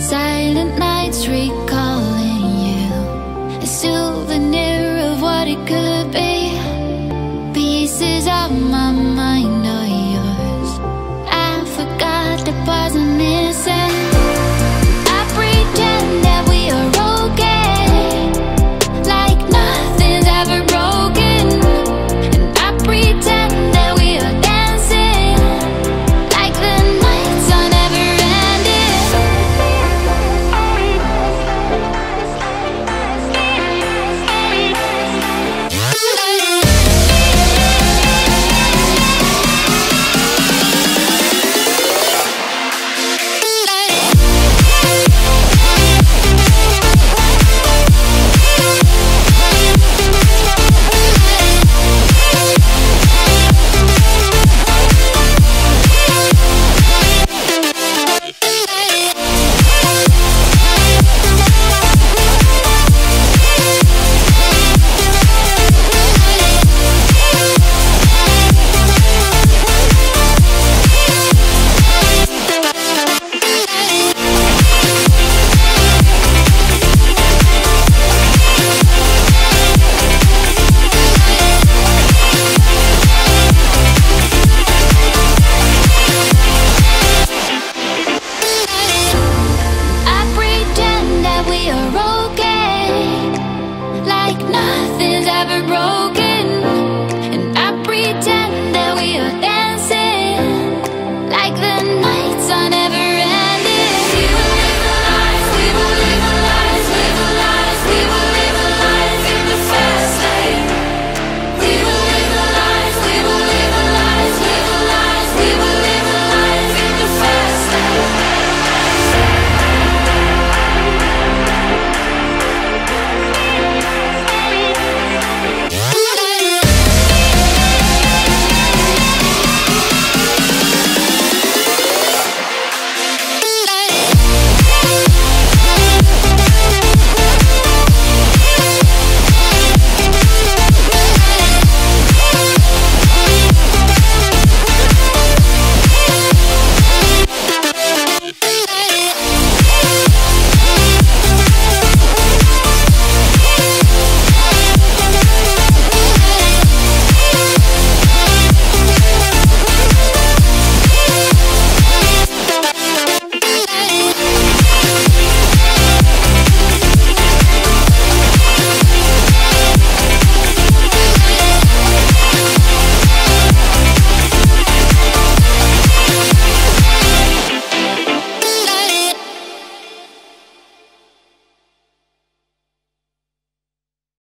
Silent nights recall.